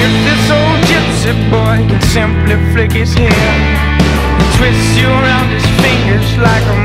If this old gypsy boy can simply flick his hair And twist you around his fingers like a